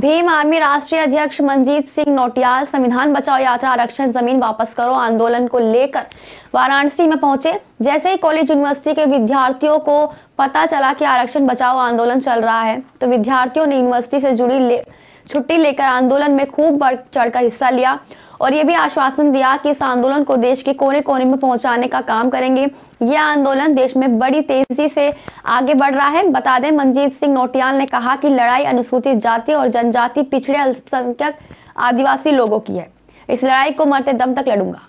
Bhim army राष्ट्रीय अध्यक्ष मंजीत सिंह नोटियाल संविधान बचाओ यात्रा आरक्षण ज़मीन वापस करो आंदोलन को लेकर वाराणसी में पहुँचे। जैसे ही कॉलेज यूनिवर्सिटी के विद्यार्थियों को पता चला कि आरक्षण बचाओ आंदोलन चल रहा है तो विद्यार्थियों ने यूनिवर्सिटी से जुड़ी ले, छुट्टी लेकर आंदोलन में खूब बढ़ चढ़कर हिस्सा लिया। और ये भी आश्वासन दिया कि इस आंदोलन को देश के कोने कोने में पहुँचाने का काम करेंगे। यह आंदोलन देश में बड़ी तेज़ी से आगे बढ़ रहा है। बता दें, मनजीत सिंह नोटियाल ने कहा कि लड़ाई अनुसूचित जाति और जनजाति पिछड़े अल्पसंख्यक आदिवासी लोगों की है। इस लड़ाई को मरते दम तक लड़ूँगा।